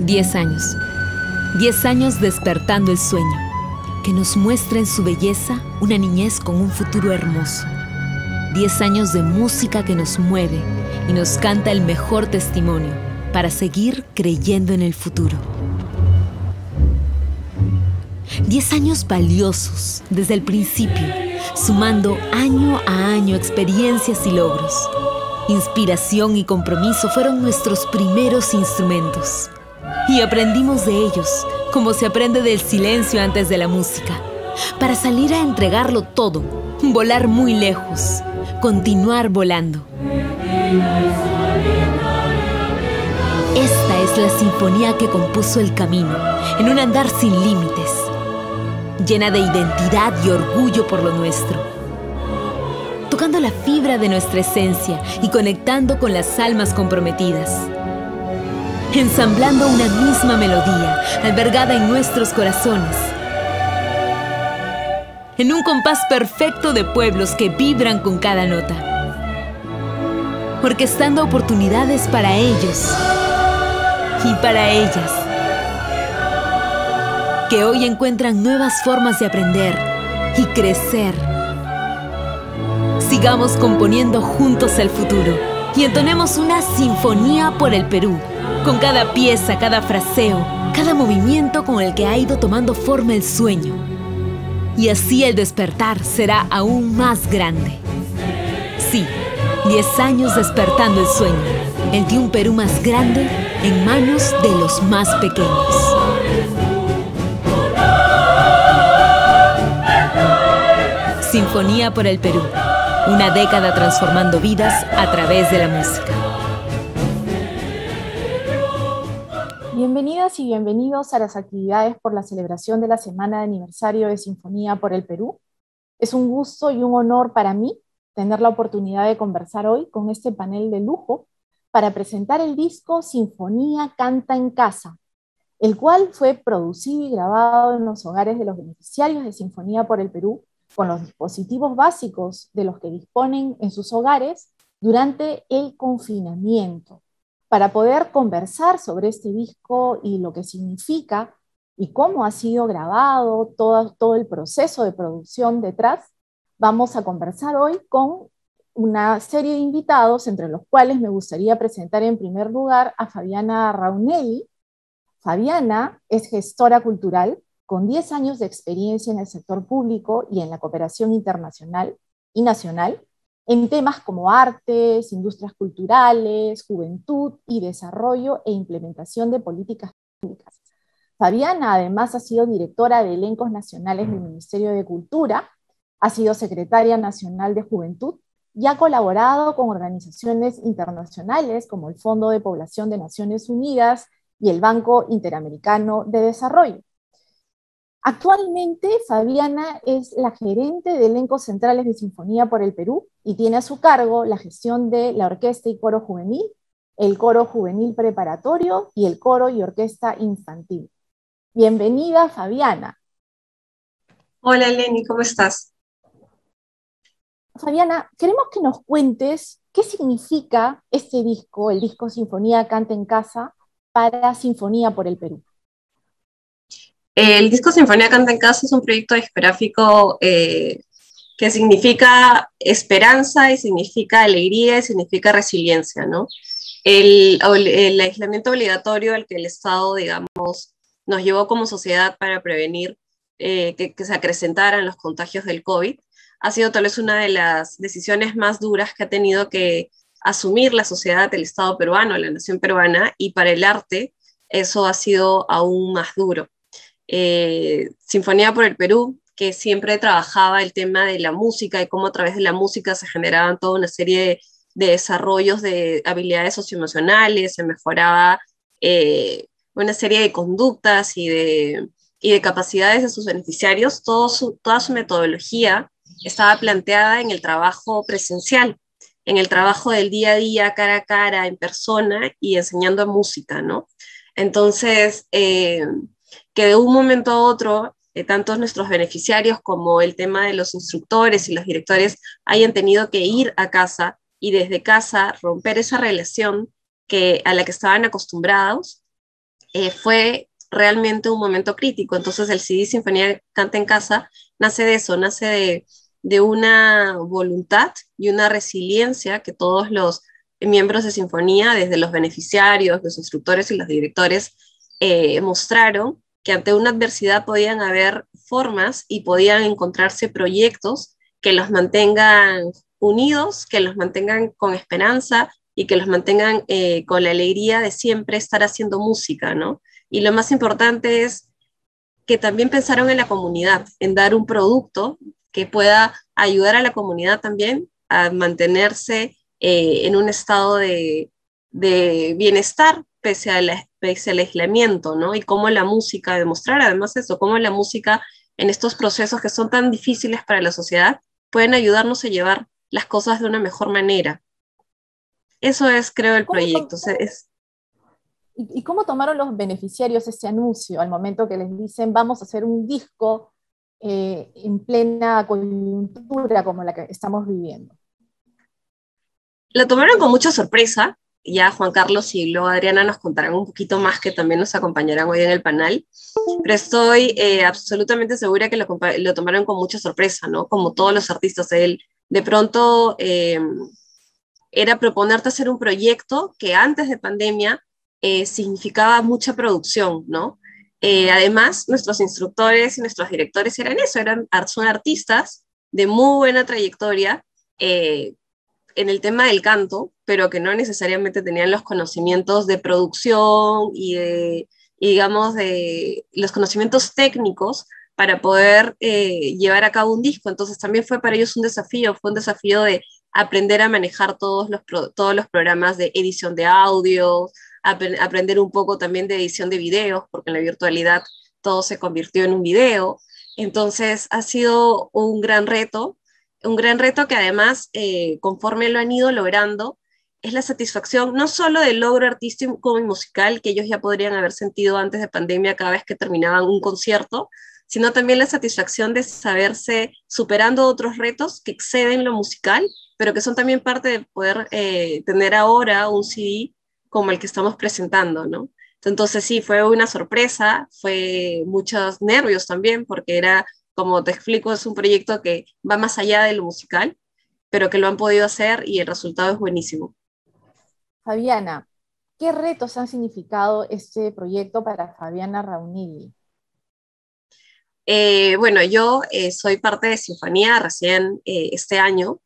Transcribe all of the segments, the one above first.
Diez años. Diez años despertando el sueño, que nos muestra en su belleza una niñez con un futuro hermoso. Diez años de música que nos mueve y nos canta el mejor testimonio para seguir creyendo en el futuro. Diez años valiosos desde el principio, sumando año a año experiencias y logros. Inspiración y compromiso fueron nuestros primeros instrumentos. Y aprendimos de ellos, como se aprende del silencio antes de la música, para salir a entregarlo todo, volar muy lejos, continuar volando. Esta es la sinfonía que compuso el camino, en un andar sin límites, llena de identidad y orgullo por lo nuestro. Tocando la fibra de nuestra esencia y conectando con las almas comprometidas. Ensamblando una misma melodía, albergada en nuestros corazones. En un compás perfecto de pueblos que vibran con cada nota. Orquestando oportunidades para ellos y para ellas que hoy encuentran nuevas formas de aprender y crecer. Sigamos componiendo juntos el futuro y entonemos una sinfonía por el Perú, con cada pieza, cada fraseo, cada movimiento con el que ha ido tomando forma el sueño. Y así el despertar será aún más grande. Sí, 10 años despertando el sueño, el de un Perú más grande en manos de los más pequeños. Sinfonía por el Perú. Una década transformando vidas a través de la música. Bienvenidas y bienvenidos a las actividades por la celebración de la semana de aniversario de Sinfonía por el Perú. Es un gusto y un honor para mí tener la oportunidad de conversar hoy con este panel de lujo para presentar el disco Sinfonía Canta en Casa, el cual fue producido y grabado en los hogares de los beneficiarios de Sinfonía por el Perú con los dispositivos básicos de los que disponen en sus hogares durante el confinamiento, para poder conversar sobre este disco y lo que significa y cómo ha sido grabado, todo, todo el proceso de producción detrás, vamos a conversar hoy con una serie de invitados, entre los cuales me gustaría presentar en primer lugar a Fabiana Raunelli. Fabiana es gestora cultural, con 10 años de experiencia en el sector público y en la cooperación internacional y nacional en temas como artes, industrias culturales, juventud y desarrollo e implementación de políticas públicas. Fabiana además ha sido directora de elencos nacionales del Ministerio de Cultura, ha sido secretaria nacional de Juventud y ha colaborado con organizaciones internacionales como el Fondo de Población de Naciones Unidas y el Banco Interamericano de Desarrollo. Actualmente, Fabiana es la gerente de elencos centrales de Sinfonía por el Perú y tiene a su cargo la gestión de la orquesta y coro juvenil, el coro juvenil preparatorio y el coro y orquesta infantil. Bienvenida, Fabiana. Hola, Lenny, ¿cómo estás? Fabiana, queremos que nos cuentes qué significa este disco, el disco Sinfonía Canta en Casa, para Sinfonía por el Perú. El disco Sinfonía Canta en Casa es un proyecto discográfico eh, que significa esperanza y significa alegría y significa resiliencia, ¿no? El, aislamiento obligatorio al que el Estado, digamos, nos llevó como sociedad para prevenir eh, que, se acrecentaran los contagios del COVID, ha sido tal vez una de las decisiones más duras que ha tenido que asumir la sociedad, el Estado peruano, la nación peruana, y para el arte eso ha sido aún más duro. Eh, Sinfonía por el Perú, que siempre trabajaba el tema de la música y cómo a través de la música se generaban toda una serie de, desarrollos de habilidades socioemocionales, se mejoraba eh, una serie de conductas y de, y de capacidades de sus beneficiarios, todo toda su metodología estaba planteada en el trabajo presencial, en el trabajo del día a día, cara a cara, en persona y enseñando música, ¿no? Entonces, eh, que de un momento a otro, eh, tanto nuestros beneficiarios como el tema de los instructores y los directores hayan tenido que ir a casa y desde casa romper esa relación que, a la que estaban acostumbrados, eh, fue realmente un momento crítico. Entonces el CD Sinfonía Canta en Casa nace de eso, nace de, de una voluntad y una resiliencia que todos los miembros de Sinfonía, desde los beneficiarios, los instructores y los directores, eh, mostraron que ante una adversidad podían haber formas y podían encontrarse proyectos que los mantengan unidos, que los mantengan con esperanza y que los mantengan eh, con la alegría de siempre estar haciendo música, ¿no? Y lo más importante es que también pensaron en la comunidad, en dar un producto que pueda ayudar a la comunidad también a mantenerse eh, en un estado de, bienestar pese, a pese, al aislamiento, ¿no? Y cómo la música, demostrar además eso, cómo la música en estos procesos que son tan difíciles para la sociedad pueden ayudarnos a llevar las cosas de una mejor manera. Eso es, creo, el proyecto. ¿Y, cómo tomaron los beneficiarios ese anuncio al momento que les dicen vamos a hacer un disco eh, en plena coyuntura como la que estamos viviendo? La tomaron con mucha sorpresa. Ya Juan Carlos y luego Adriana nos contarán un poquito más que también nos acompañarán hoy en el panel. Pero estoy eh, absolutamente segura que lo, tomaron con mucha sorpresa, ¿no? Como todos los artistas. Él de pronto eh, era proponerte hacer un proyecto que antes de pandemia eh, significaba mucha producción, ¿no? Eh, además, nuestros instructores y nuestros directores eran eso, eran, son artistas de muy buena trayectoria en el tema del canto, pero que no necesariamente tenían los conocimientos de producción y, de, digamos, de los conocimientos técnicos para poder llevar a cabo un disco. Entonces también fue para ellos un desafío, fue un desafío de aprender a manejar todos los, todos los programas de edición de audio, aprender un poco también de edición de videos, porque en la virtualidad todo se convirtió en un video. Entonces ha sido un gran reto, un gran reto que además, eh, conforme lo han ido logrando, es la satisfacción no solo del logro artístico y musical que ellos ya podrían haber sentido antes de pandemia cada vez que terminaban un concierto, sino también la satisfacción de saberse superando otros retos que exceden lo musical pero que son también parte de poder eh, tener ahora un CD como el que estamos presentando, ¿no? Entonces sí, fue una sorpresa, fue muchos nervios también, porque era, como te explico, es un proyecto que va más allá de lo musical, pero que lo han podido hacer y el resultado es buenísimo. Fabiana, ¿qué retos han significado este proyecto para Fabiana Raunilli? Eh, bueno, yo eh, soy parte de Sinfonía recién este año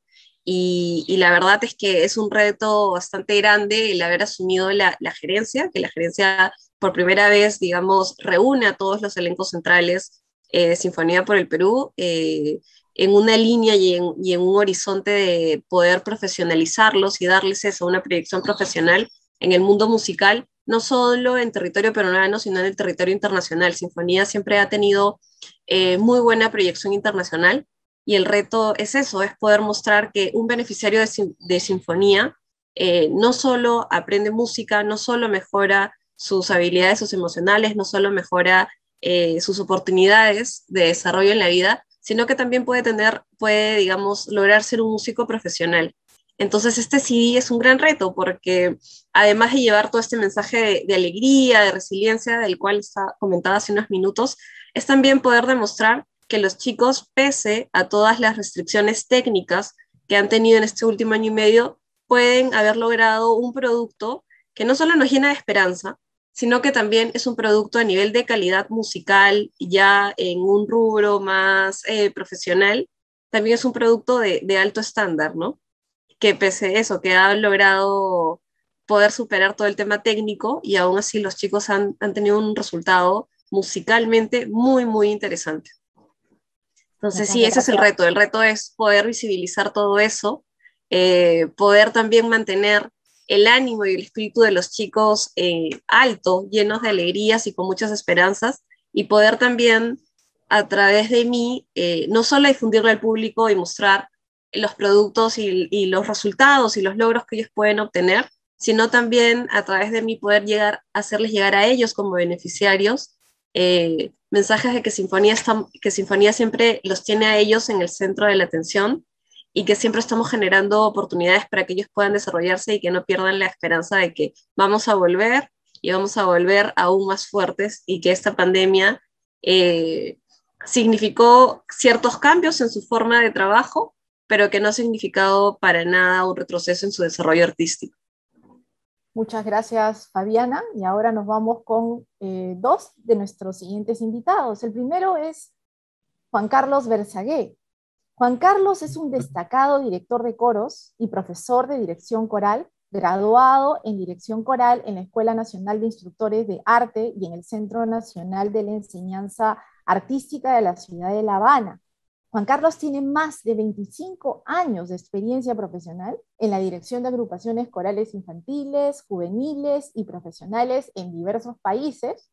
y, la verdad es que es un reto bastante grande el haber asumido la, gerencia, que la gerencia por primera vez, digamos, reúne a todos los elencos centrales eh, de Sinfonía por el Perú eh, en una línea y en, un horizonte de poder profesionalizarlos y darles eso, una proyección profesional en el mundo musical, no solo en territorio peruano, sino en el territorio internacional. Sinfonía siempre ha tenido eh, muy buena proyección internacional y el reto es eso, es poder mostrar que un beneficiario de, sinfonía eh, no solo aprende música, no solo mejora sus habilidades sus emocionales, no solo mejora eh, sus oportunidades de desarrollo en la vida, sino que también puede tener, puede, digamos, lograr ser un músico profesional. Entonces, este CD es un gran reto porque además de llevar todo este mensaje de, de alegría, de resiliencia, del cual está comentado hace unos minutos, es también poder demostrar que los chicos, pese a todas las restricciones técnicas que han tenido en este último año y medio, pueden haber logrado un producto que no solo nos llena de esperanza, sino que también es un producto a nivel de calidad musical, ya en un rubro más eh, profesional, también es un producto de, alto estándar, ¿no? Que pese a eso, que ha logrado poder superar todo el tema técnico y aún así los chicos han, han tenido un resultado musicalmente muy, muy interesante. Entonces, sí, ese es el reto. El reto es poder visibilizar todo eso, eh, poder también mantener el ánimo y el espíritu de los chicos eh, alto, llenos de alegrías y con muchas esperanzas, y poder también a través de mí, eh, no solo difundirlo al público y mostrar los productos y, los resultados y los logros que ellos pueden obtener, sino también a través de mí poder llegar, hacerles llegar a ellos como beneficiarios eh, mensajes de que Sinfonía, que Sinfonía siempre los tiene a ellos en el centro de la atención y que siempre estamos generando oportunidades para que ellos puedan desarrollarse y que no pierdan la esperanza de que vamos a volver y vamos a volver aún más fuertes y que esta pandemia eh, significó ciertos cambios en su forma de trabajo, pero que no ha significado para nada un retroceso en su desarrollo artístico. Muchas gracias, Fabiana. Y ahora nos vamos con eh, dos de nuestros siguientes invitados. El primero es Juan Carlos Berzagué. Juan Carlos es un destacado director de coros y profesor de dirección coral, graduado en dirección coral en la Escuela Nacional de Instructores de Arte y en el Centro Nacional de la Enseñanza Artística de la ciudad de La Habana. Juan Carlos tiene más de 25 años de experiencia profesional en la dirección de agrupaciones corales infantiles, juveniles y profesionales en diversos países,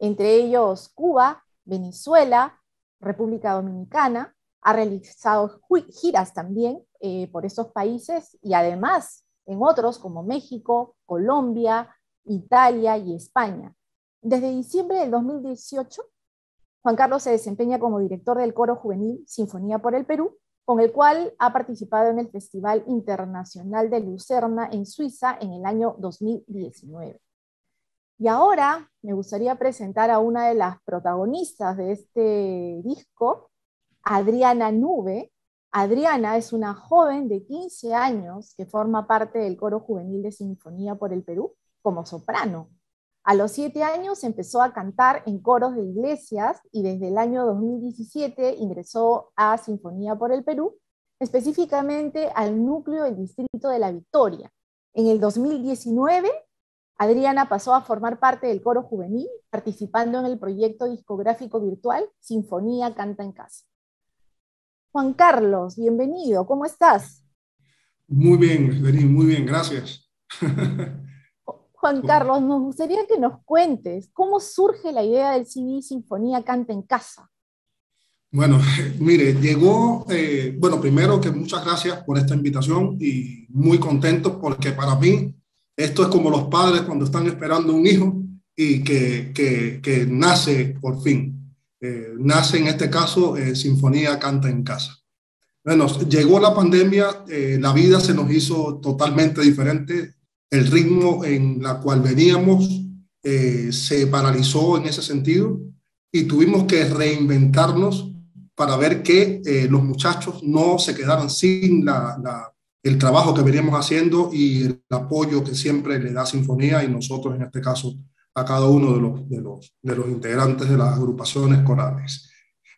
entre ellos Cuba, Venezuela, República Dominicana. Ha realizado giras también eh, por esos países y además en otros como México, Colombia, Italia y España. Desde diciembre del 2018 Juan Carlos se desempeña como director del coro juvenil Sinfonía por el Perú, con el cual ha participado en el Festival Internacional de Lucerna en Suiza en el año 2019. Y ahora me gustaría presentar a una de las protagonistas de este disco, Adriana Nube. Adriana es una joven de 15 años que forma parte del coro juvenil de Sinfonía por el Perú como soprano. A los siete años empezó a cantar en coros de iglesias y desde el año 2017 ingresó a Sinfonía por el Perú, específicamente al núcleo del Distrito de la Victoria. En el 2019, Adriana pasó a formar parte del coro juvenil, participando en el proyecto discográfico virtual Sinfonía Canta en Casa. Juan Carlos, bienvenido, ¿cómo estás? Muy bien, Denis, muy bien, gracias. Juan Carlos, nos gustaría que nos cuentes cómo surge la idea del CD Sinfonía Canta en Casa. Bueno, mire, llegó, eh, bueno, primero que muchas gracias por esta invitación y muy contento porque para mí esto es como los padres cuando están esperando un hijo y que, que, que nace por fin. Eh, nace en este caso eh, Sinfonía Canta en Casa. Bueno, llegó la pandemia, la vida se nos hizo totalmente diferente el ritmo en la cual veníamos eh, se paralizó en ese sentido y tuvimos que reinventarnos para ver que eh, los muchachos no se quedaran sin el trabajo que veníamos haciendo y el apoyo que siempre le da Sinfonía y nosotros en este caso a cada uno de los, de los, de los integrantes de las agrupaciones corales.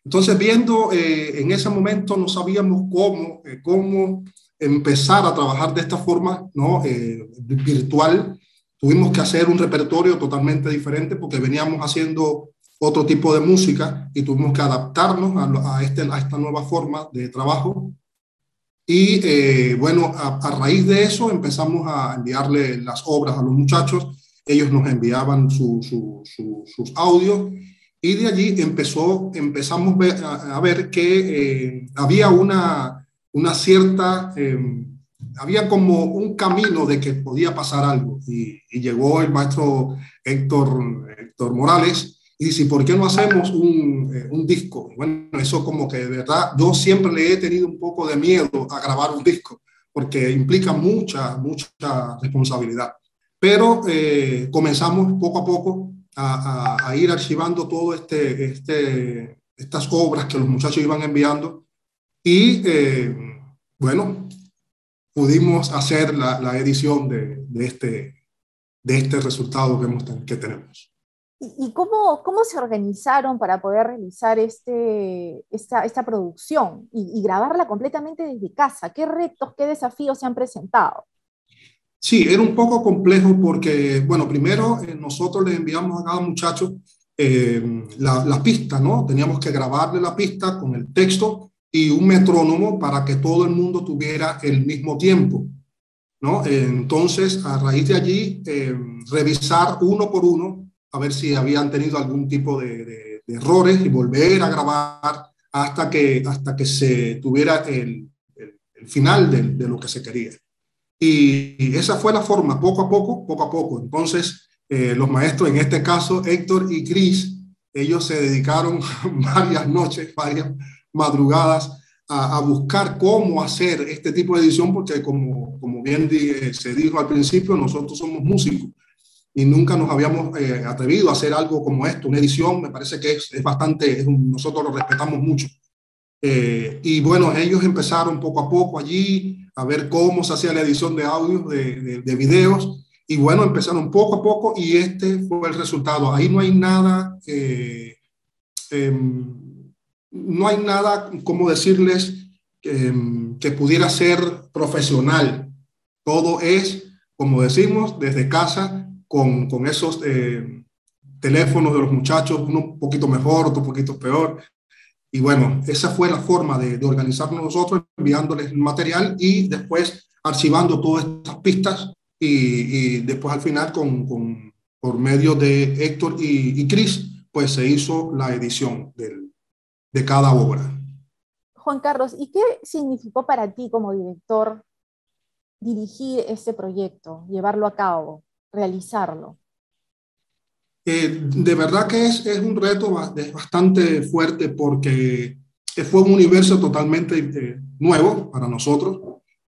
Entonces, viendo eh, en ese momento no sabíamos cómo, cómo empezar a trabajar de esta forma, ¿no? Eh, virtual, tuvimos que hacer un repertorio totalmente diferente porque veníamos haciendo otro tipo de música y tuvimos que adaptarnos a, este, a esta nueva forma de trabajo. Y eh, bueno, a, raíz de eso empezamos a enviarle las obras a los muchachos, ellos nos enviaban sus audios y de allí empezó, empezamos a, ver que eh, había una, una cierta, em, había como un camino de que podía pasar algo. Y, llegó el maestro Héctor, Héctor Morales y dice, ¿por qué no hacemos un, eh, un, disco? Bueno, eso como que de verdad, yo siempre le he tenido un poco de miedo a grabar un disco, porque implica mucha, mucha responsabilidad. Pero eh, comenzamos poco a poco a, a, a, ir archivando todo este, este, estas obras que los muchachos iban enviando y eh, bueno, pudimos hacer la, edición de, este, de este resultado que, que tenemos. ¿Y cómo, cómo se organizaron para poder realizar este, esta, esta producción y, grabarla completamente desde casa? ¿Qué retos, qué desafíos se han presentado? Sí, era un poco complejo porque, bueno, primero eh, nosotros le enviamos a cada muchacho eh, la, pista, ¿no? Teníamos que grabarle la pista con el texto y un metrónomo para que todo el mundo tuviera el mismo tiempo. ¿no? Entonces, a raíz de allí, eh, revisar uno por uno a ver si habían tenido algún tipo de, errores y volver a grabar hasta que, hasta que se tuviera el, el, final de, lo que se quería. Y, esa fue la forma, poco a poco, poco a poco. Entonces, eh, los maestros, en este caso Héctor y Cris, ellos se dedicaron varias noches, varias madrugadas a, buscar cómo hacer este tipo de edición, porque como, como bien se dijo al principio, nosotros somos músicos y nunca nos habíamos eh, atrevido a hacer algo como esto, una edición, me parece que es, es bastante, nosotros lo respetamos mucho. Eh, y bueno, ellos empezaron poco a poco allí a ver cómo se hacía la edición de audios, de, de, videos, y bueno, empezaron poco a poco y este fue el resultado. Ahí no hay nada, eh, em, no hay nada, como decirles, em, que pudiera ser profesional. Todo es, como decimos, desde casa, con, con esos eh, teléfonos de los muchachos, uno un poquito mejor, otro un poquito peor, y bueno, esa fue la forma de, organizarnos nosotros, enviándoles el material y después archivando todas estas pistas y, después al final con, con, por medio de Héctor y, y Cris, pues se hizo la edición del, de cada obra. Juan Carlos, ¿y qué significó para ti como director dirigir este proyecto, llevarlo a cabo, realizarlo? Eh, de verdad que es, es, un reto bastante fuerte porque fue un universo totalmente eh, nuevo para nosotros.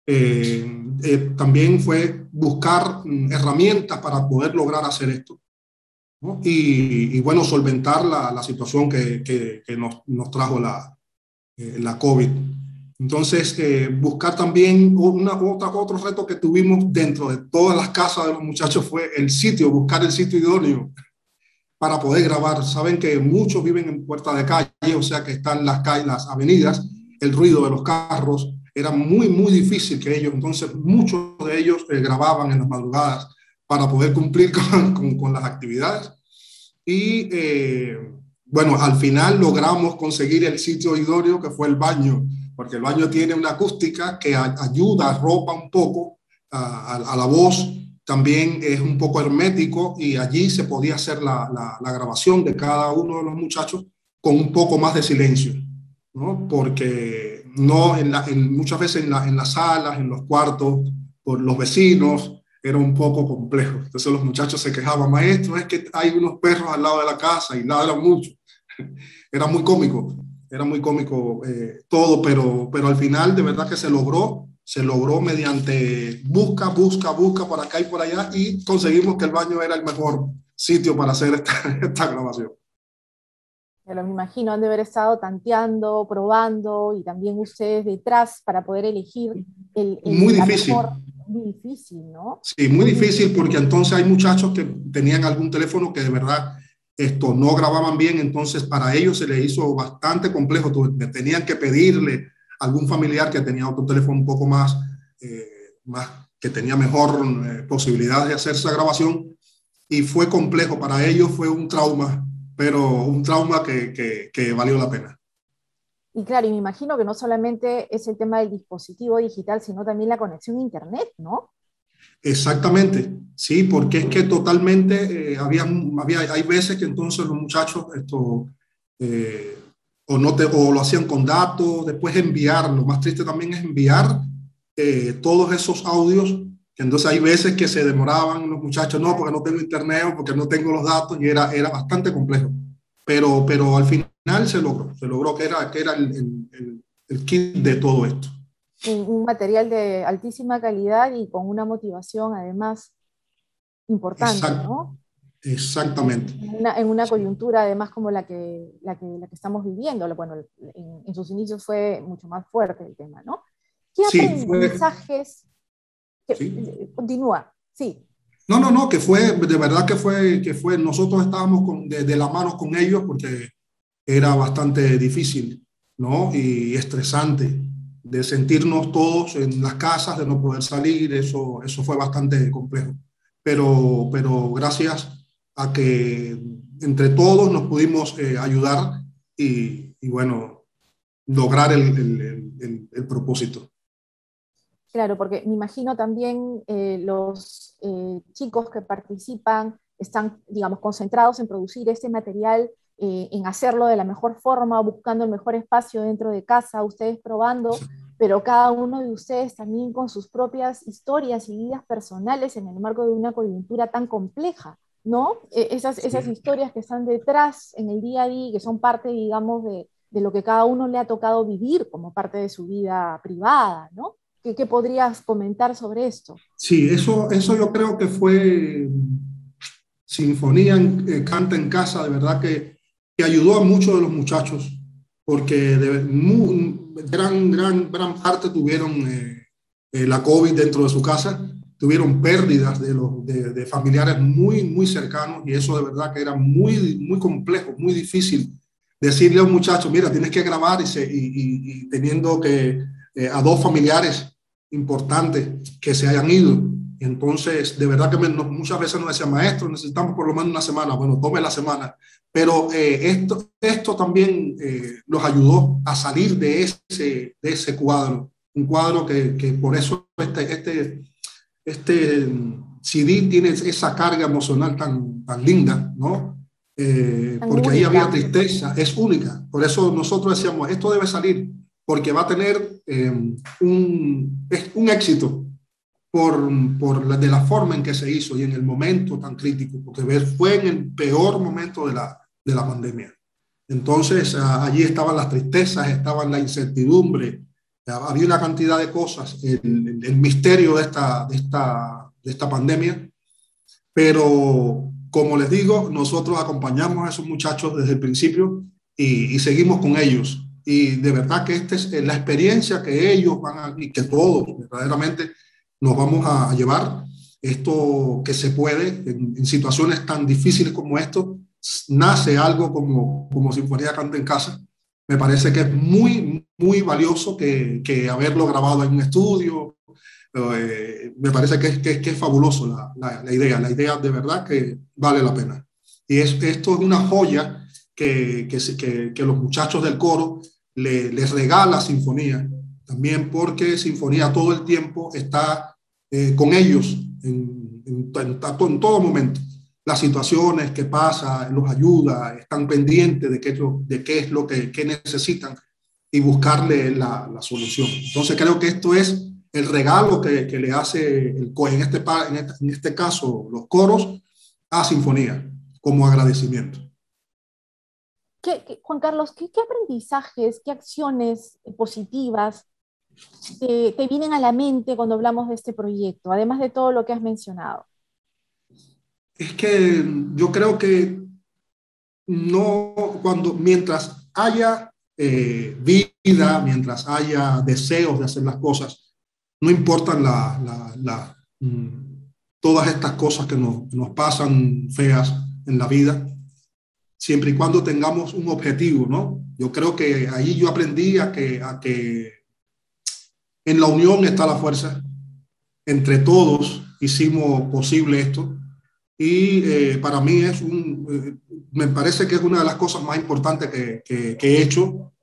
Eh, también fue buscar mm, herramientas para poder lograr hacer esto. Y, y, bueno, solventar la, la situación que, que, que nos, nos, trajo la, la COVID. Entonces, buscar también una, otra, otro reto que tuvimos dentro de todas las casas de los muchachos fue el sitio, buscar el sitio idóneo para poder grabar. Saben que muchos viven en puerta de calle, o sea que están las calles, las avenidas, el ruido de los carros, era muy, muy difícil que ellos, entonces muchos de ellos eh, grababan en las madrugadas para poder cumplir con, las actividades. Y eh, bueno, al final logramos conseguir el sitio idóneo que fue el baño, porque el baño tiene una acústica que ayuda, ropa un poco a, a, a la voz también es un poco hermético y allí se podía hacer la, la, grabación de cada uno de los muchachos con un poco más de silencio, ¿no? porque no en, la, en muchas veces en, la, en, las salas, en los cuartos, por los vecinos, era un poco complejo. Entonces los muchachos se quejaban, maestro, es que hay unos perros al lado de la casa y ladran mucho. era muy cómico, era muy cómico eh, todo, pero, pero al final de verdad que se logró se logró mediante busca, busca, busca por acá y por allá y conseguimos que el baño era el mejor sitio para hacer esta, esta grabación. Me imagino, han de haber estado tanteando, probando y también ustedes detrás para poder elegir el, muy difícil. muy difícil, ¿no? Sí, muy difícil porque entonces hay muchachos que tenían algún teléfono que de verdad esto no grababan bien, entonces para ellos se les hizo bastante complejo, tenían que pedirle algún familiar que tenía otro teléfono un poco más, eh, más que tenía mejor eh, posibilidad de hacer esa grabación y fue complejo para ellos, fue un trauma, pero un trauma que, que, que valió la pena. Y claro, y me imagino que no solamente es el tema del dispositivo digital, sino también la conexión a Internet, ¿no? Exactamente, sí, porque es que totalmente eh, había, había, hay veces que entonces los muchachos esto, eh, o, no te, o lo hacían con datos, después enviar. Lo más triste también es enviar eh, todos esos audios, que entonces hay veces que se demoraban los muchachos, no, porque no tengo internet porque no tengo los datos, y era, era bastante complejo. Pero, pero al final se logró, se logró que era, que era el, el, el kit de todo esto. Un material de altísima calidad y con una motivación además importante, Exacto. ¿no? Exactamente. En una, en una, coyuntura además como la que, la que, la que estamos viviendo. Bueno, en, en, sus inicios fue mucho más fuerte el tema, ¿no? ¿Qué sí, aprendizajes? Fue... Sí. Continúa, sí. No, no, no, que fue, de verdad que fue, que fue, nosotros estábamos con, de, de la mano con ellos porque era bastante difícil, ¿no? Y estresante de sentirnos todos en las casas, de no poder salir, eso, eso fue bastante complejo. Pero, pero gracias a que entre todos nos pudimos eh, ayudar y, y, bueno, lograr el, el, el, el, propósito. Claro, porque me imagino también eh, los eh, chicos que participan están, digamos, concentrados en producir este material, eh, en hacerlo de la mejor forma, buscando el mejor espacio dentro de casa, ustedes probando, sí. pero cada uno de ustedes también con sus propias historias y vidas personales en el marco de una coyuntura tan compleja. ¿No? E, esas, sí. esas historias que están detrás en el día a día, que son parte, digamos, de, de, lo que cada uno le ha tocado vivir como parte de su vida privada, ¿no? ¿Qué, qué podrías comentar sobre esto? Sí, eso, eso yo creo que fue Sinfonía eh, Canta en Casa, de verdad que, que, ayudó a muchos de los muchachos, porque de, gran, gran, gran parte tuvieron eh, eh, la COVID dentro de su casa, tuvieron pérdidas de, los, de, familiares muy, muy cercanos, y eso de verdad que era muy, muy complejo, muy difícil decirle a un muchacho, mira, tienes que grabar y, y, teniendo que a dos familiares importantes que se hayan ido entonces, de verdad que muchas veces nos decía, maestro, necesitamos por lo menos una semana. Bueno, tome la semana. Pero eh, esto, esto también eh, nos ayudó a salir de ese, de ese cuadro. Un cuadro que, que por eso este, este, este CD tiene esa carga emocional tan, tan linda, ¿no? Eh, porque ahí había tristeza, es única. Por eso nosotros decíamos, esto debe salir, porque va a tener un, un éxito por, por la, de la forma en que se hizo y en el momento tan crítico, porque fue en el peor momento de la, de la pandemia. Entonces, allí estaban las tristezas, estaban la incertidumbre, había una cantidad de cosas, el, el, misterio de esta, de, esta, de esta pandemia, pero como les digo, nosotros acompañamos a esos muchachos desde el principio y, seguimos con ellos. Y de verdad que esta es la experiencia que ellos van a, y que todos verdaderamente nos vamos a llevar. Esto que se puede en, situaciones tan difíciles como esto, nace algo como, como Sinfonía Canta en Casa. Me parece que es muy, muy valioso que, que haberlo grabado en un estudio. Eh, me parece que, que, es fabuloso la, la, idea, la idea de verdad que vale la pena. Y es, esto es una joya que, que, que los muchachos del coro le, les regala Sinfonía, también porque Sinfonía todo el tiempo está eh, con ellos en, en, en, todo momento. Las situaciones que pasa, los ayuda, están pendientes de qué, de qué es lo que, que necesitan y buscarle la, la, solución. Entonces creo que esto es el regalo que, que le hace el, en, este, en, este, en este caso los coros a Sinfonía como agradecimiento. ¿Qué, Juan Carlos, ¿qué, ¿qué, aprendizajes, qué acciones positivas te, te, vienen a la mente cuando hablamos de este proyecto, además de todo lo que has mencionado? Es que yo creo que no, cuando, mientras haya eh, vida, mientras haya deseos de hacer las cosas, no importan la, la, la, mm, todas estas cosas que nos, nos pasan feas en la vida, siempre y cuando tengamos un objetivo, ¿no? Yo creo que ahí yo aprendí a que, a que en la unión está la fuerza. Entre todos hicimos posible esto. Y eh, para mí es un, eh, me parece que es una de las cosas más importantes que, que, que, he hecho,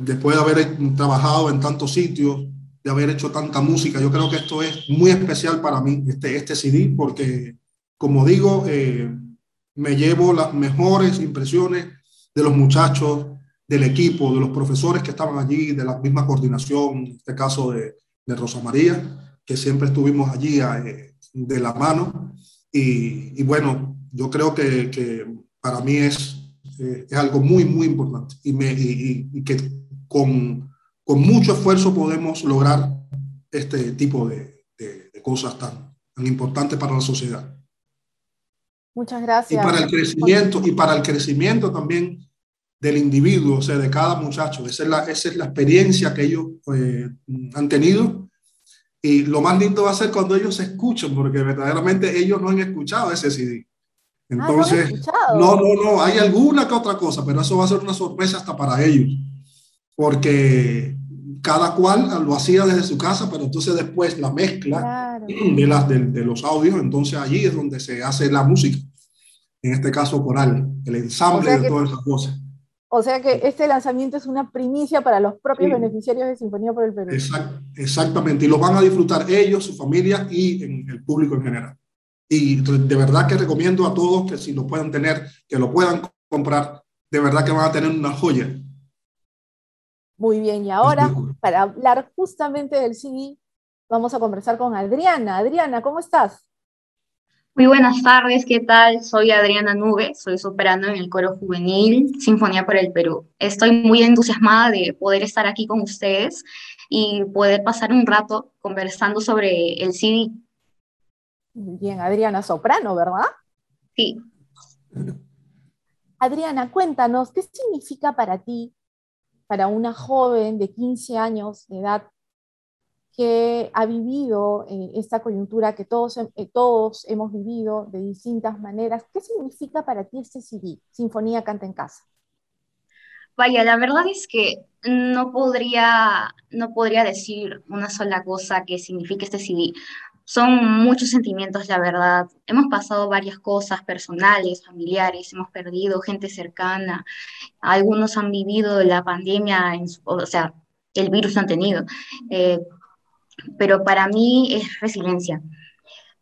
después de haber trabajado en tantos sitios, de haber hecho tanta música. Yo creo que esto es muy especial para mí, este, este CD, porque, como digo, eh, me llevo las mejores impresiones de los muchachos, del equipo, de los profesores que estaban allí, de la misma coordinación, en este caso de, de Rosa María, que siempre estuvimos allí eh, de la mano. Y, y, bueno, yo creo que, que para mí es, eh, es, algo muy, muy importante y, me, y, y que con, con, mucho esfuerzo podemos lograr este tipo de, de, de cosas tan, tan importantes para la sociedad. Muchas gracias. Y para el crecimiento, y para el crecimiento también del individuo, o sea, de cada muchacho. Esa es la, esa es la experiencia que ellos eh, han tenido. Y lo más lindo va a ser cuando ellos escuchen, porque verdaderamente ellos no han escuchado ese CD. Entonces, ah, ¿no, no, no, hay alguna que otra cosa, pero eso va a ser una sorpresa hasta para ellos, porque cada cual lo hacía desde su casa, pero entonces después la mezcla claro. de, las, de, de, los audios, entonces allí es donde se hace la música, en este caso coral, el ensamble o sea de todas esas voces. O sea que este lanzamiento es una primicia para los propios sí. beneficiarios de Sinfonía por el Perú. Exact, exactamente, y lo van a disfrutar ellos, su familia y en el público en general. Y de verdad que recomiendo a todos que si lo puedan tener, que lo puedan comprar, de verdad que van a tener una joya. Muy bien, y ahora para hablar justamente del CD, vamos a conversar con Adriana. Adriana, ¿cómo estás? Muy buenas tardes, ¿qué tal? Soy Adriana Nube, soy soprano en el coro juvenil Sinfonía por el Perú. Estoy muy entusiasmada de poder estar aquí con ustedes y poder pasar un rato conversando sobre el CD. Bien, Adriana, soprano, ¿verdad? Sí. Adriana, cuéntanos, ¿qué significa para ti, para una joven de 15 años de edad que ha vivido eh, esta coyuntura que todos, eh, todos hemos vivido de distintas maneras? ¿Qué significa para ti este CD, Sinfonía Canta en Casa? Vaya, la verdad es que no podría, no podría decir una sola cosa que signifique este CD. Son muchos sentimientos, la verdad. Hemos pasado varias cosas personales, familiares, hemos perdido gente cercana. Algunos han vivido la pandemia, o sea, el virus han tenido. Eh, pero para mí es resiliencia.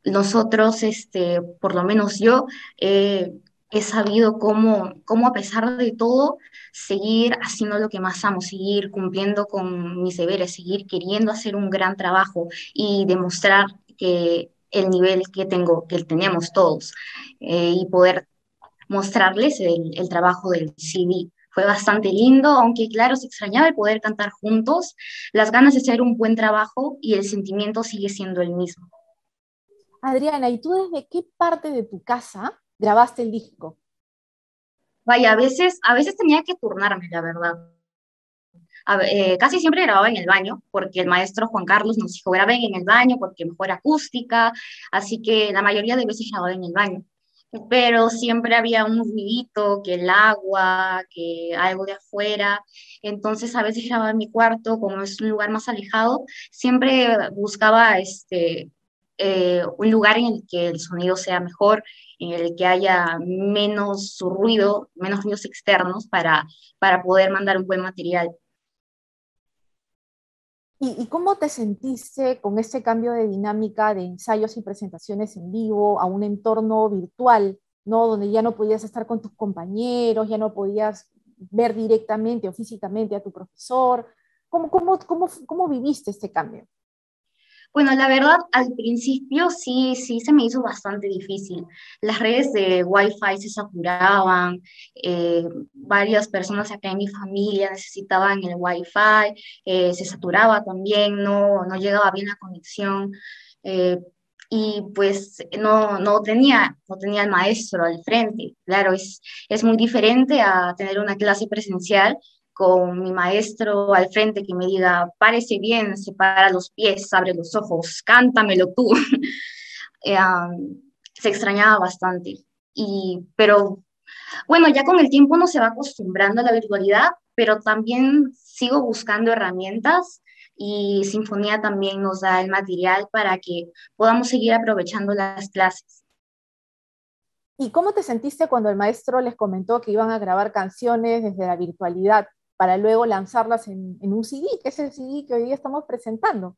Nosotros, este, por lo menos yo, eh, he sabido cómo, cómo a pesar de todo, seguir haciendo lo que más amo, seguir cumpliendo con mis deberes, seguir queriendo hacer un gran trabajo y demostrar que el nivel que tengo, que tenemos todos, eh, y poder mostrarles el, trabajo del CD. Fue bastante lindo, aunque claro, se extrañaba el poder cantar juntos, las ganas de hacer un buen trabajo y el sentimiento sigue siendo el mismo. Adriana, ¿y tú desde qué parte de tu casa grabaste el disco? Vaya, a veces, a veces tenía que turnarme, la verdad. Eh, casi siempre grababa en el baño, porque el maestro Juan Carlos nos dijo, graben en el baño porque mejor acústica, así que la mayoría de veces grababa en el baño. Pero siempre había un ruidito, que el agua, que algo de afuera. Entonces a veces grababa en mi cuarto, como es un lugar más alejado, siempre buscaba este, eh, un lugar en el que el sonido sea mejor, en el que haya menos ruido, menos ruidos externos para, para poder mandar un buen material. ¿Y, cómo te sentiste con este cambio de dinámica de ensayos y presentaciones en vivo a un entorno virtual, ¿no? donde ya no podías estar con tus compañeros, ya no podías ver directamente o físicamente a tu profesor? ¿Cómo, cómo, cómo, cómo viviste este cambio? Bueno, la verdad, al principio sí, sí se me hizo bastante difícil. Las redes de Wi-Fi se saturaban, eh, varias personas acá en mi familia necesitaban el Wi-Fi, eh, se saturaba también, no, no llegaba bien la conexión. Eh, y pues no, no, tenía, no tenía el maestro al frente. Claro, es, es muy diferente a tener una clase presencial con mi maestro al frente que me diga, párese bien, separa los pies, abre los ojos, cántamelo tú. Eh, se extrañaba bastante. Y, pero bueno, ya con el tiempo uno se va acostumbrando a la virtualidad, pero también sigo buscando herramientas y Sinfonía también nos da el material para que podamos seguir aprovechando las clases. ¿Y cómo te sentiste cuando el maestro les comentó que iban a grabar canciones desde la virtualidad? Para luego lanzarlas en, un CD, que es el CD que hoy día estamos presentando.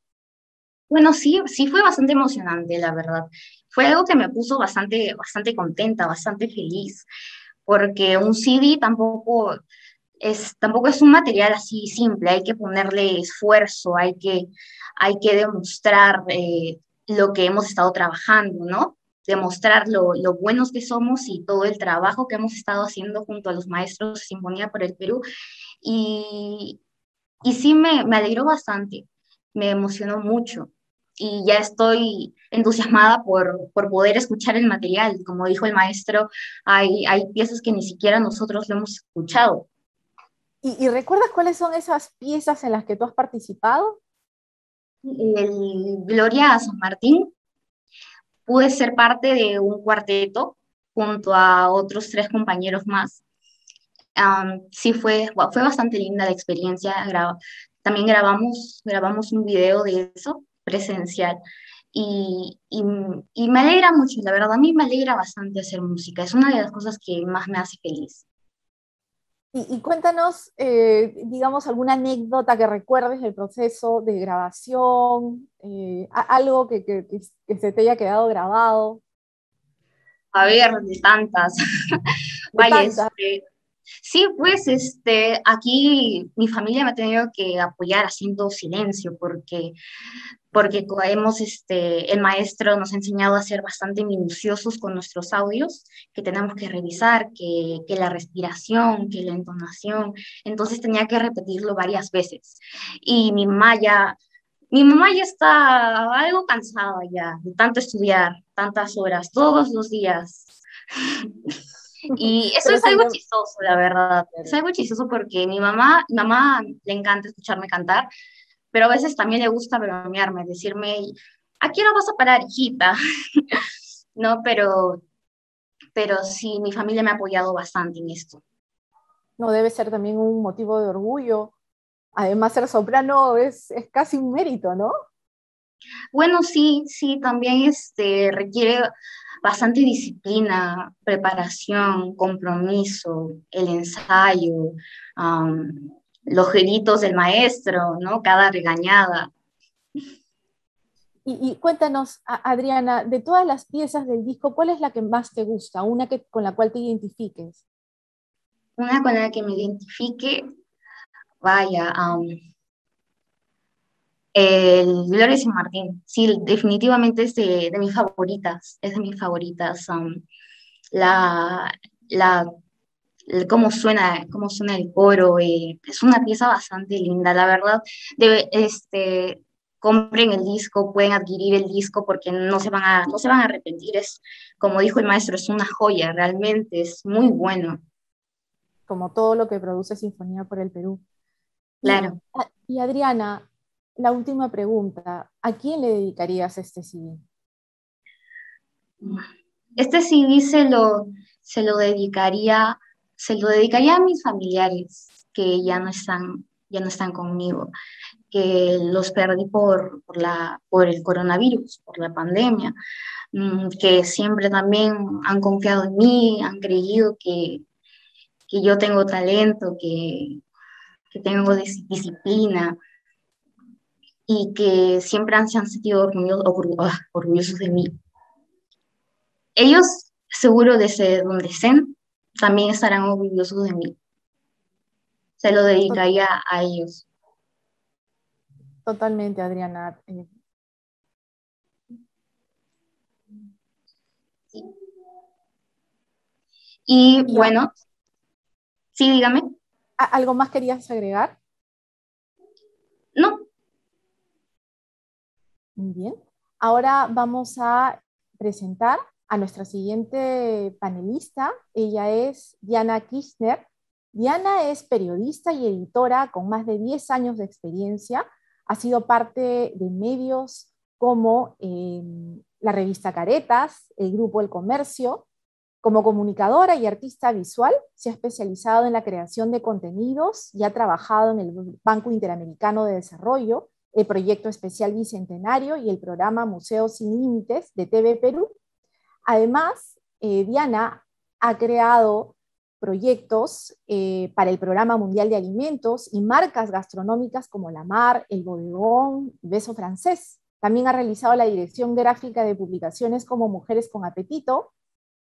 Bueno, sí, sí fue bastante emocionante, la verdad. Fue algo que me puso bastante, bastante contenta, bastante feliz, porque un CD tampoco es, tampoco es un material así simple, hay que ponerle esfuerzo, hay que, hay que demostrar eh, lo que hemos estado trabajando, ¿no? Demostrar lo, lo, buenos que somos y todo el trabajo que hemos estado haciendo junto a los maestros de Sinfonía por el Perú y, y sí me, me alegró bastante, me emocionó mucho y ya estoy entusiasmada por, por, poder escuchar el material. Como dijo el maestro, hay, hay piezas que ni siquiera nosotros lo hemos escuchado. ¿Y, ¿Y, recuerdas cuáles son esas piezas en las que tú has participado? El Gloria San Martín. Pude ser parte de un cuarteto junto a otros tres compañeros más sí fue, fue bastante linda la experiencia. también grabamos, grabamos un video de eso, presencial. Y, y, y, me alegra mucho, la verdad, a mí me alegra bastante hacer música. Es una de las cosas que más me hace feliz. Y, cuéntanos, eh, digamos, alguna anécdota que recuerdes del proceso de grabación, eh, algo que, que, que, se te haya quedado grabado. A ver, de tantas. Vaya, este, Sí, pues este, aquí mi familia me ha tenido que apoyar haciendo silencio porque, porque hemos, este, el maestro nos ha enseñado a ser bastante minuciosos con nuestros audios, que tenemos que revisar, que, que la respiración, que la entonación, entonces tenía que repetirlo varias veces. Y mi mamá mi mamá ya está algo cansada ya de tanto estudiar, tantas horas, todos los días Y eso es algo chistoso, la verdad. Es algo chistoso porque mi mamá, mi mamá le encanta escucharme cantar, pero a veces también le gusta bromearme, decirme, ¿a qué hora vas a parar, hijita? no, pero, pero sí, mi familia me ha apoyado bastante en esto. No debe ser también un motivo de orgullo. Además, ser soprano es, es casi un mérito, ¿no? Bueno, sí, sí, también este, requiere bastante disciplina, preparación, compromiso, el ensayo, los gritos del maestro, ¿no? Cada regañada. Y, cuéntanos, Adriana, de todas las piezas del disco, ¿cuál es la que más te gusta? Una que, con la cual te identifiques. Una con la que me identifique, vaya, el Gloria San Martín, sí, definitivamente es de, mis favoritas, es de mis favoritas. la, la, cómo suena, cómo suena el coro, eh, es una pieza bastante linda, la verdad. Debe, este, compren el disco, pueden adquirir el disco porque no se van a, no se van a arrepentir. Es, como dijo el maestro, es una joya, realmente es muy bueno. Como todo lo que produce Sinfonía por el Perú. Claro. y Adriana, la última pregunta, ¿a quién le dedicarías este CD? Este CD se lo, se lo dedicaría, se lo dedicaría a mis familiares que ya no están, ya no están conmigo, que los perdí por, por, la, por el coronavirus, por la pandemia, mm, que siempre también han confiado en mí, han creído que, que yo tengo talento, que, que tengo disciplina, y que siempre han, se han sentido ah, orgullosos, de mí. Ellos, seguro desde donde estén, también estarán orgullosos de mí. Se lo dedicaría a ellos. Totalmente, Adriana. Eh, y bueno, sí, dígame. ¿Algo más querías agregar? No, muy bien. Ahora vamos a presentar a nuestra siguiente panelista. Ella es Diana Kirchner. Diana es periodista y editora con más de 10 años de experiencia. Ha sido parte de medios como em, la revista Caretas, el grupo El Comercio. Como comunicadora y artista visual, se ha especializado en la creación de contenidos y ha trabajado en el Banco Interamericano de Desarrollo el proyecto especial Bicentenario y el programa Museos Sin Límites de TV Perú. Además, eh, Diana ha creado proyectos eh, para el Programa Mundial de Alimentos y marcas gastronómicas como La Mar, El Bodegón Beso Francés. También ha realizado la dirección gráfica de publicaciones como Mujeres con Apetito,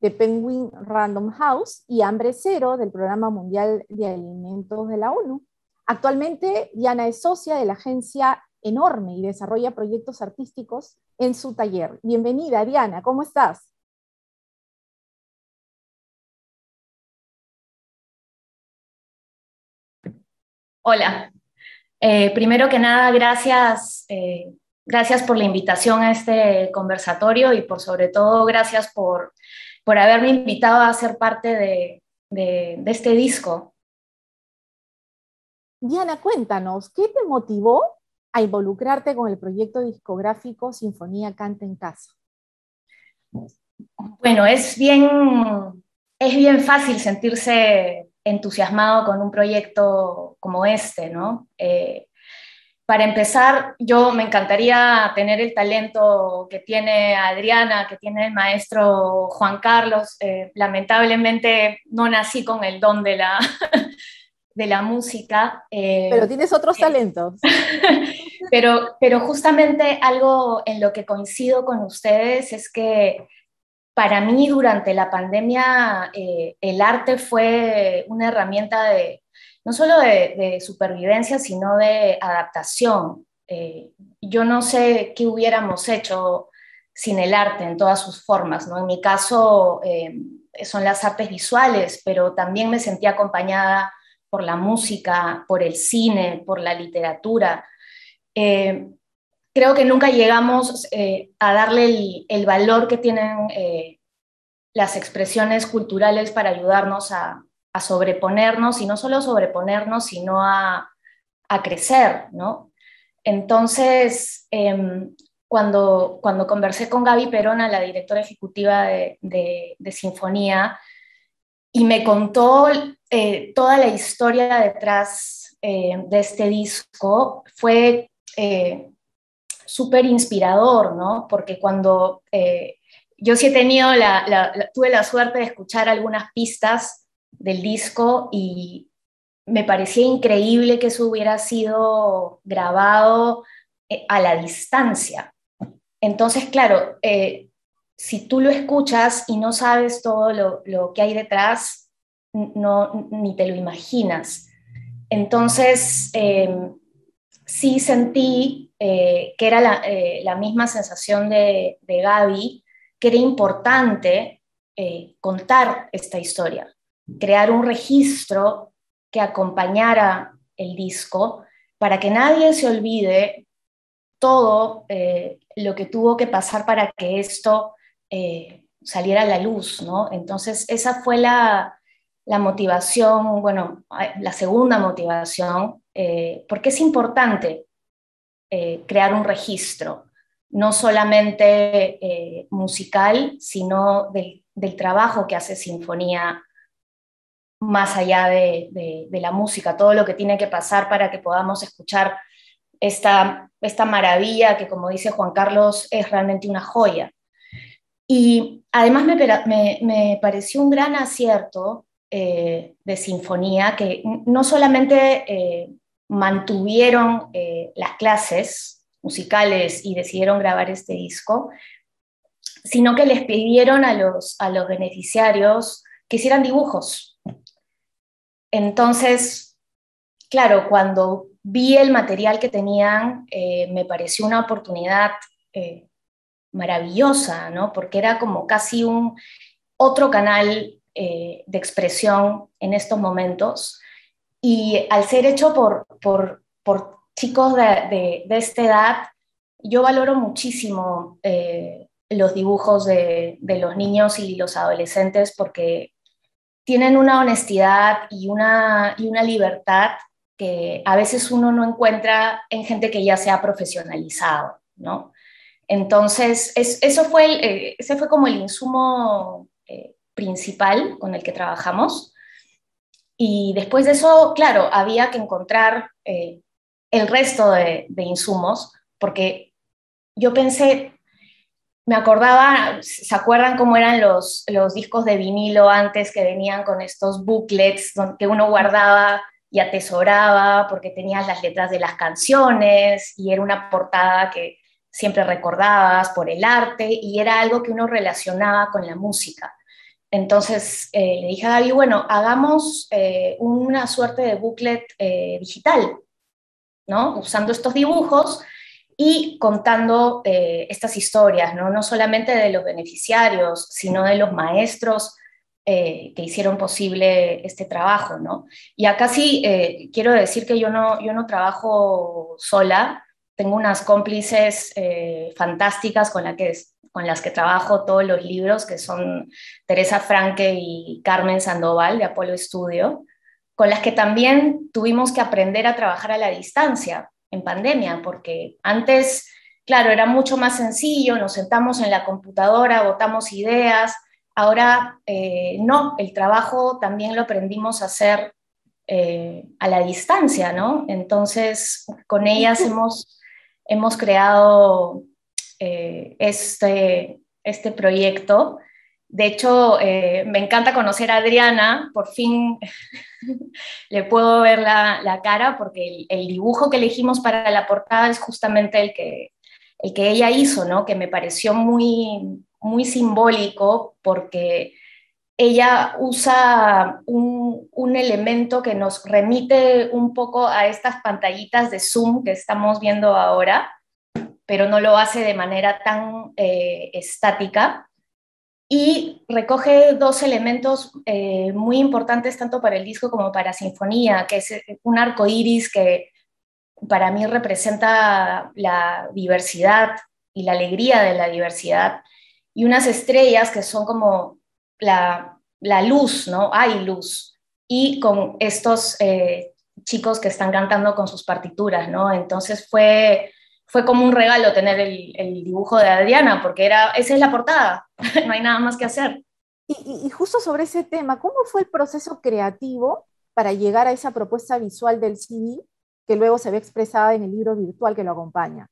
de Penguin Random House y Hambre Cero del Programa Mundial de Alimentos de la ONU. Actualmente, Diana es socia de la agencia enorme y desarrolla proyectos artísticos en su taller. Bienvenida, Diana, ¿cómo estás? Hola. Eh, primero que nada, gracias, eh, gracias por la invitación a este conversatorio y por sobre todo gracias por, por haberme invitado a ser parte de, de este disco. Diana, cuéntanos, ¿qué te motivó a involucrarte con el proyecto discográfico Sinfonía Canta en Casa? Bueno, es bien, es bien fácil sentirse entusiasmado con un proyecto como este, ¿no? Eh, para empezar, yo me encantaría tener el talento que tiene Adriana, que tiene el maestro Juan Carlos. Eh, lamentablemente no nací con el don de la, de la música. Eh, pero tienes otros talentos. pero, pero justamente algo en lo que coincido con ustedes es que para mí durante la pandemia eh, el arte fue una herramienta de no solo de, supervivencia, sino de adaptación. Eh, yo no sé qué hubiéramos hecho sin el arte en todas sus formas. ¿no? En mi caso son las artes visuales, pero también me sentí acompañada por la música, por el cine, por la literatura. Eh, creo que nunca llegamos eh, a darle el, valor que tienen eh, las expresiones culturales para ayudarnos a, sobreponernos, y no solo sobreponernos, sino a, crecer, ¿no? Entonces, em, cuando, cuando conversé con Gaby Perona, la directora ejecutiva de, Sinfonía, y me contó eh, toda la historia detrás eh, de este disco, fue eh, súper inspirador, ¿no? Porque cuando yo sí he tenido la, tuve la suerte de escuchar algunas pistas del disco y me parecía increíble que eso hubiera sido grabado a la distancia. Entonces, claro, eh, si tú lo escuchas y no sabes todo lo, que hay detrás, no, ni te lo imaginas. Entonces, em, sí sentí eh, que era la, eh, misma sensación de, Gaby, que era importante contar esta historia, crear un registro que acompañara el disco para que nadie se olvide todo eh, lo que tuvo que pasar para que esto eh, saliera a la luz, ¿no? Entonces, esa fue la, motivación, bueno, la segunda motivación, eh, porque es importante crear un registro, no solamente musical, sino del, trabajo que hace Sinfonía más allá de, la música, todo lo que tiene que pasar para que podamos escuchar esta, esta maravilla que, como dice Juan Carlos, es realmente una joya. Y además me, me, pareció un gran acierto eh, de sinfonía que no solamente eh, mantuvieron eh, las clases musicales y decidieron grabar este disco, sino que les pidieron a los, a los beneficiarios que hicieran dibujos. Entonces, claro, cuando vi el material que tenían, me pareció una oportunidad maravillosa, ¿no? Porque era como casi un otro canal eh, de expresión en estos momentos. Y al ser hecho por, por, chicos de, de, esta edad, yo valoro muchísimo los dibujos de, de los niños y los adolescentes porque tienen una honestidad y una, y una libertad que a veces uno no encuentra en gente que ya se ha profesionalizado, ¿no? Entonces, eso fue eh, ese fue como el insumo eh, principal con el que trabajamos. Y después de eso, claro, había que encontrar eh, el resto de, insumos, porque yo pensé, me acordaba, ¿se acuerdan cómo eran los, los discos de vinilo antes que venían con estos booklets que uno guardaba y atesoraba porque tenías las letras de las canciones y era una portada que siempre recordabas por el arte y era algo que uno relacionaba con la música. Entonces eh, le dije a Gaby, bueno, hagamos eh, una suerte de booklet eh, digital, ¿no? Usando estos dibujos y contando estas historias, ¿no? No solamente de los beneficiarios, sino de los maestros que hicieron posible este trabajo, ¿no? Y acá sí quiero decir que yo no, yo no trabajo sola, tengo unas cómplices eh, fantásticas con, la que, con las que trabajo todos los libros, que son Teresa Franque y Carmen Sandoval de Apolo Studio, con las que también tuvimos que aprender a trabajar a la distancia en pandemia, porque antes, claro, era mucho más sencillo, nos sentamos en la computadora, votamos ideas, Ahora eh, no, el trabajo también lo aprendimos a hacer eh, a la distancia, ¿no? Entonces, con ellas hemos, hemos creado eh, este, este proyecto. De hecho, me encanta conocer a Adriana, por fin le puedo ver la, cara porque el, dibujo que elegimos para la portada es justamente el que, el que ella hizo, ¿no? Que me pareció muy, muy simbólico porque ella usa un, elemento que nos remite un poco a estas pantallitas de Zoom que estamos viendo ahora, pero no lo hace de manera tan eh, estática. Y recoge dos elementos eh, muy importantes tanto para el disco como para Sinfonía, que es un arco iris que para mí representa la diversidad y la alegría de la diversidad y unas estrellas que son como la, la, luz, ¿no? Hay luz. Y con estos eh, chicos que están cantando con sus partituras, ¿no? Entonces fue, fue como un regalo tener el, el dibujo de Adriana, porque era, esa es la portada, no hay nada más que hacer. Y, y, justo sobre ese tema, ¿cómo fue el proceso creativo para llegar a esa propuesta visual del CD que luego se ve expresada en el libro virtual que lo acompaña?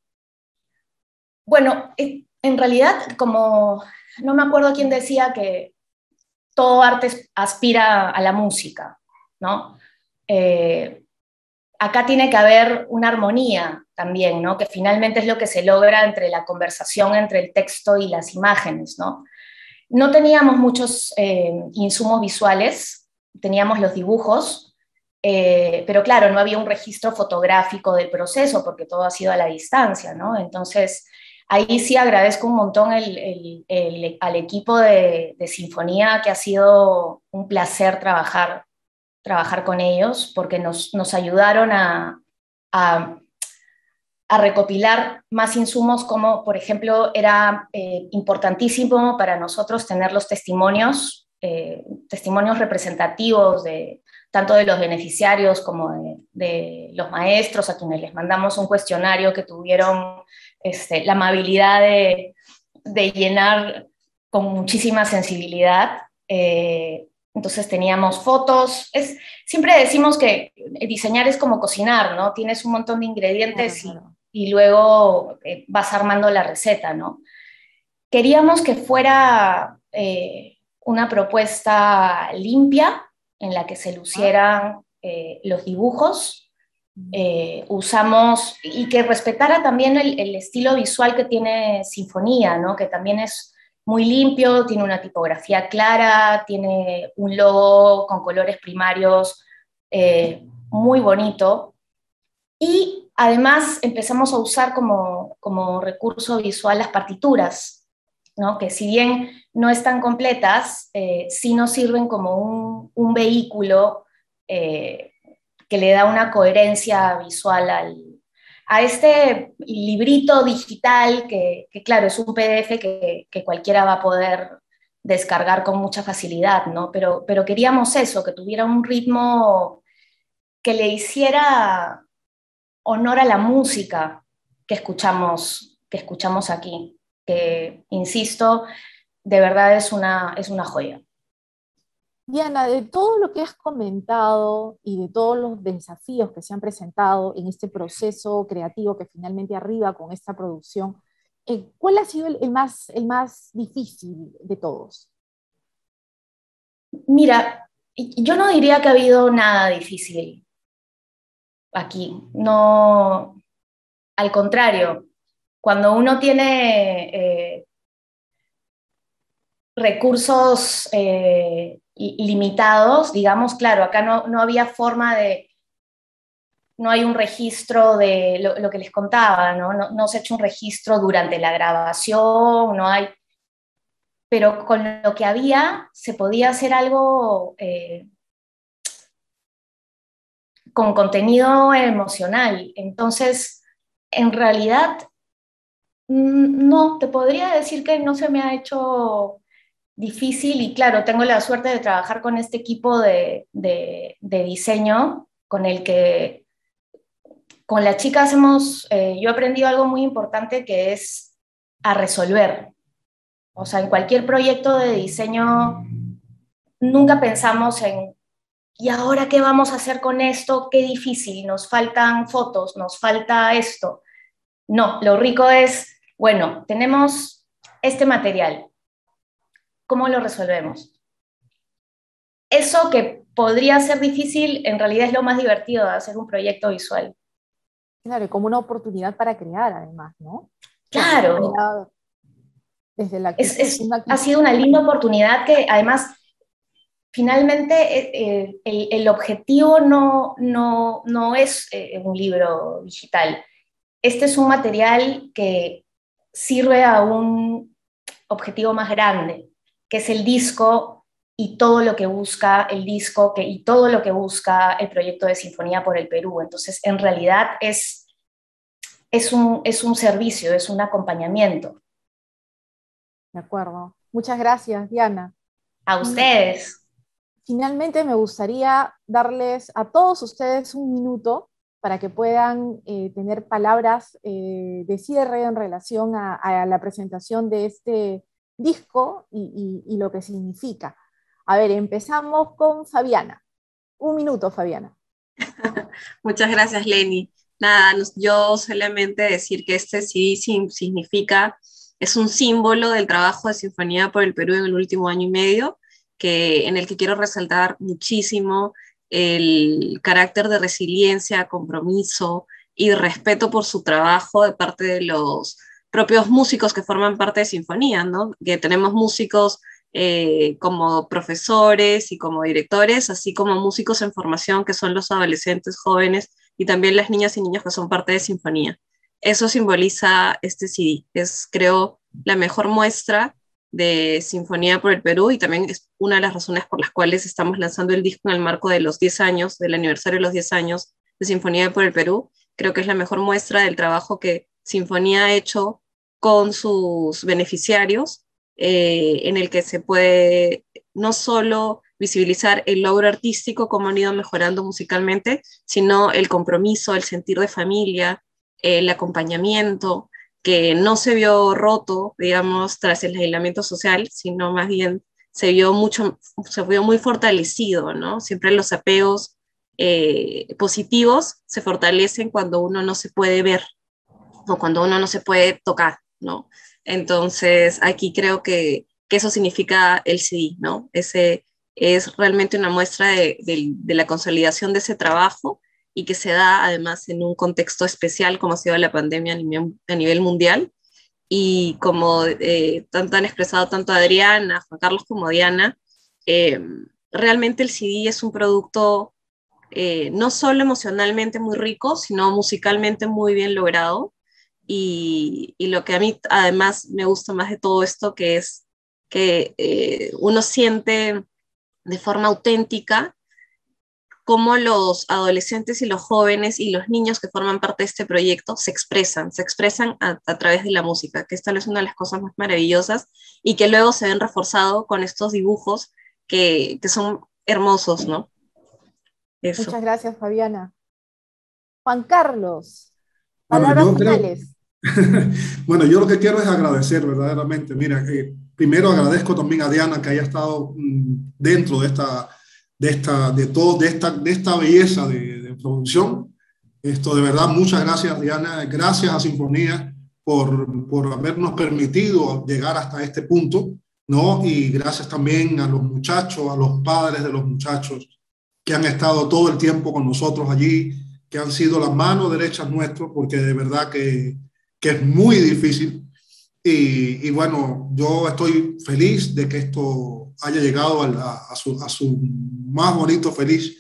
Bueno, en realidad, como no me acuerdo quién decía que todo arte aspira a la música, ¿no? Eh, acá tiene que haber una armonía también, ¿no? Que finalmente es lo que se logra entre la conversación entre el texto y las imágenes, ¿no? No teníamos muchos eh, insumos visuales, teníamos los dibujos, eh, pero claro, no había un registro fotográfico del proceso porque todo ha sido a la distancia, ¿no? Entonces, ahí sí agradezco un montón al equipo de, Sinfonía, que ha sido un placer trabajar, trabajar con ellos, porque nos, ayudaron a, recopilar más insumos, como por ejemplo era eh, importantísimo para nosotros tener los testimonios, eh, testimonios representativos de tanto de los beneficiarios como de, los maestros, a quienes les mandamos un cuestionario que tuvieron este, la amabilidad de, llenar con muchísima sensibilidad. Eh, entonces teníamos fotos. Es, siempre decimos que diseñar es como cocinar, ¿no? Tienes un montón de ingredientes Y, luego eh, vas armando la receta, ¿no? Queríamos que fuera eh, una propuesta limpia en la que se lucieran los dibujos, eh, usamos y que respetara también el, estilo visual que tiene Sinfonía, ¿no? que también es muy limpio, tiene una tipografía clara, tiene un logo con colores primarios eh, muy bonito. Y además empezamos a usar como, como recurso visual las partituras, ¿no? que si bien no están completas, eh, sí nos sirven como un, un vehículo que le da una coherencia visual al, a este librito digital que, claro, es un PDF que, cualquiera va a poder descargar con mucha facilidad, ¿no? Pero, pero queríamos eso, que tuviera un ritmo que le hiciera honor a la música que escuchamos, que escuchamos aquí, que, insisto, de verdad es una, es una joya. Diana, de todo lo que has comentado y de todos los desafíos que se han presentado en este proceso creativo que finalmente arriba con esta producción, eh, ¿cuál ha sido el, más, difícil de todos? Mira, yo no diría que ha habido nada difícil aquí. No, al contrario, cuando uno tiene eh, recursos eh, limitados, digamos, claro, acá no, no, había forma de, no hay un registro de lo, que les contaba, ¿no? ¿no? se ha hecho un registro durante la grabación, no hay, pero con lo que había se podía hacer algo eh, con contenido emocional. Entonces, en realidad, no, te podría decir que no se me ha hecho difícil y claro, tengo la suerte de trabajar con este equipo de, diseño con el que con las chicas hemos, eh, yo he aprendido algo muy importante que es a resolver. O sea, en cualquier proyecto de diseño nunca pensamos en, ¿y ahora qué vamos a hacer con esto? Qué difícil, nos faltan fotos, nos falta esto. No, lo rico es, bueno, tenemos este material, ¿Cómo lo resolvemos? Eso que podría ser difícil, en realidad es lo más divertido de hacer un proyecto visual. Claro, como una oportunidad para crear, además, ¿no? Claro. Desde la ha sido una linda oportunidad que, además, finalmente eh, eh, el, objetivo no, no, no es eh, un libro digital. Este es un material que sirve a un objetivo más grande, que es el disco y todo lo que busca el disco que, y todo lo que busca el proyecto de Sinfonía por el Perú. Entonces, en realidad es, es, un, es un servicio, es un acompañamiento. De acuerdo. Muchas gracias, Diana. A ustedes. Finalmente me gustaría darles a todos ustedes un minuto para que puedan eh, tener palabras eh, de cierre en relación a, la presentación de este disco y, lo que significa. A ver, empezamos con Fabiana. Un minuto, Fabiana. Muchas gracias, Lenny. Nada, yo solamente decir que este sí significa, es un símbolo del trabajo de Sinfonía por el Perú en el último año y medio, que, en el que quiero resaltar muchísimo el carácter de resiliencia, compromiso y respeto por su trabajo de parte de los propios músicos que forman parte de Sinfonía, ¿no? Que tenemos músicos eh, como profesores y como directores, así como músicos en formación que son los adolescentes jóvenes y también las niñas y niños que son parte de Sinfonía. Eso simboliza este CD. Es, creo, la mejor muestra de Sinfonía por el Perú y también es una de las razones por las cuales estamos lanzando el disco en el marco de los 10 años, del aniversario de los 10 años de Sinfonía por el Perú. Creo que es la mejor muestra del trabajo que Sinfonía ha hecho con sus beneficiarios eh, en el que se puede no solo visibilizar el logro artístico, como han ido mejorando musicalmente, sino el compromiso, el sentir de familia, el acompañamiento, que no se vio roto, digamos, tras el aislamiento social, sino más bien se vio mucho, se vio muy fortalecido, ¿no? Siempre los apegos eh, positivos se fortalecen cuando uno no se puede ver o cuando uno no se puede tocar, ¿no? Entonces, aquí creo que, eso significa el CD, ¿no? Ese es realmente una muestra de, la consolidación de ese trabajo y que se da además en un contexto especial como ha sido la pandemia a nivel, mundial. Y como eh, tanto han expresado tanto Adriana, Juan Carlos como Diana, eh, realmente el CD es un producto eh, no solo emocionalmente muy rico, sino musicalmente muy bien logrado. Y, lo que a mí además me gusta más de todo esto, que es que eh, uno siente de forma auténtica cómo los adolescentes y los jóvenes y los niños que forman parte de este proyecto se expresan, se expresan a, través de la música, que esta es una de las cosas más maravillosas y que luego se ven reforzado con estos dibujos que, que son hermosos, ¿no? Muchas gracias, Fabiana. Juan Carlos, palabras finales. bueno, yo lo que quiero es agradecer verdaderamente. Mira, eh, primero agradezco también a Diana que haya estado mm, dentro de esta, de esta, de todo, de esta, de esta belleza de, de, producción. Esto de verdad, muchas gracias Diana, gracias a Sinfonía por, por habernos permitido llegar hasta este punto, ¿no? Y gracias también a los muchachos, a los padres de los muchachos que han estado todo el tiempo con nosotros allí, que han sido las manos derechas nuestros, porque de verdad que que es muy difícil. Y, bueno, yo estoy feliz de que esto haya llegado a, a, su, a su, más bonito, feliz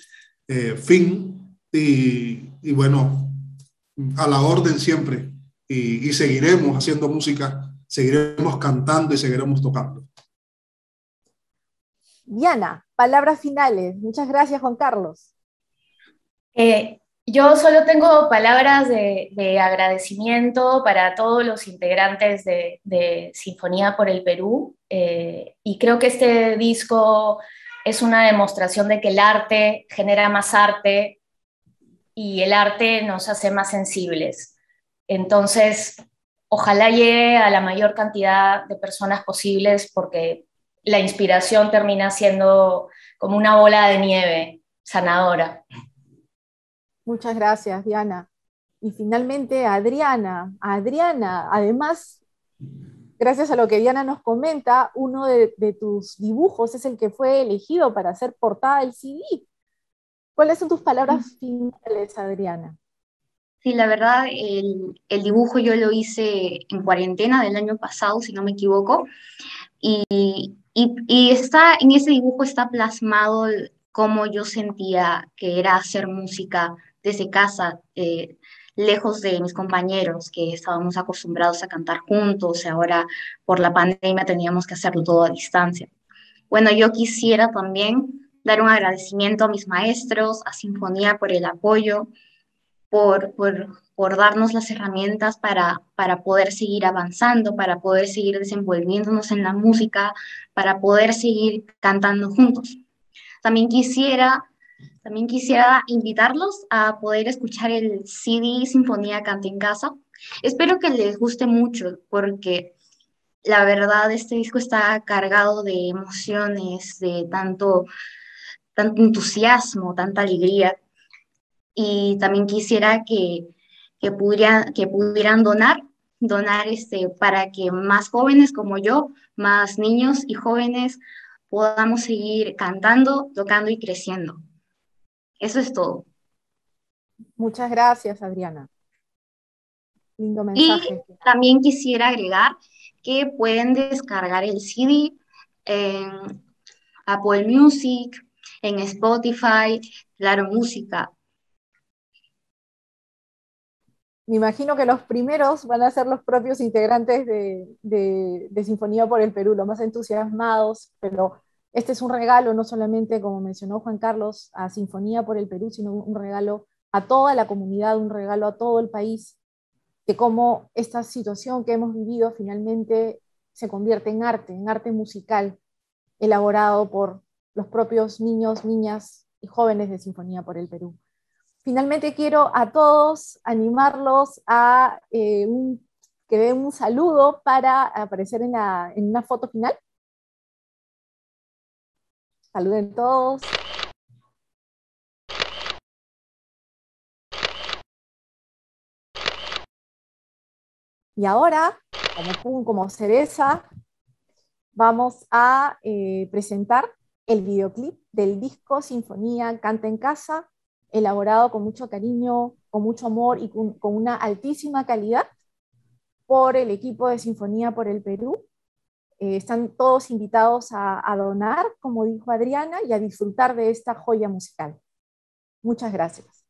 eh, fin. Y, y, bueno, a la orden siempre. Y, y seguiremos haciendo música, seguiremos cantando y seguiremos tocando. Diana, palabras finales. Muchas gracias, Juan Carlos. Eh, yo solo tengo palabras de, agradecimiento para todos los integrantes de, Sinfonía por el Perú eh, y creo que este disco es una demostración de que el arte genera más arte y el arte nos hace más sensibles. Entonces, ojalá llegue a la mayor cantidad de personas posibles porque la inspiración termina siendo como una bola de nieve sanadora. Muchas gracias, Diana. Y finalmente, Adriana. Adriana, además, gracias a lo que Diana nos comenta, uno de, tus dibujos es el que fue elegido para ser portada del CD. ¿Cuáles son tus palabras finales, Adriana? Sí, la verdad, el, dibujo yo lo hice en cuarentena del año pasado, si no me equivoco, y, y está, en ese dibujo está plasmado cómo yo sentía que era hacer música desde casa, eh, lejos de mis compañeros que estábamos acostumbrados a cantar juntos y ahora por la pandemia teníamos que hacerlo todo a distancia. Bueno, yo quisiera también dar un agradecimiento a mis maestros, a Sinfonía por el apoyo, por, por, por darnos las herramientas para, para poder seguir avanzando, para poder seguir desenvolviéndonos en la música, para poder seguir cantando juntos. También quisiera, también quisiera invitarlos a poder escuchar el CD Sinfonía Canta en Casa. Espero que les guste mucho porque la verdad este disco está cargado de emociones, de tanto, tanto entusiasmo, tanta alegría. Y también quisiera que que, pudieran, que pudieran donar, donar este, para que más jóvenes como yo, más niños y jóvenes podamos seguir cantando, tocando y creciendo. Eso es todo. Muchas gracias, Adriana. Lindo mensaje. Y también quisiera agregar que pueden descargar el CD en Apple Music, en Spotify, Claro Música, me imagino que los primeros van a ser los propios integrantes de, Sinfonía por el Perú, los más entusiasmados, pero este es un regalo no solamente, como mencionó Juan Carlos, a Sinfonía por el Perú, sino un regalo a toda la comunidad, un regalo a todo el país, de cómo esta situación que hemos vivido finalmente se convierte en arte, en arte musical, elaborado por los propios niños, niñas y jóvenes de Sinfonía por el Perú. Finalmente quiero a todos animarlos a eh, que den un saludo para aparecer en, en una foto final. Saluden todos. Y ahora, como, como cereza, vamos a eh, presentar el videoclip del disco Sinfonía Canta en Casa, elaborado con mucho cariño, con mucho amor y con, una altísima calidad por el equipo de Sinfonía por el Perú. Eh, están todos invitados a, a donar, como dijo Adriana, y a disfrutar de esta joya musical. Muchas gracias.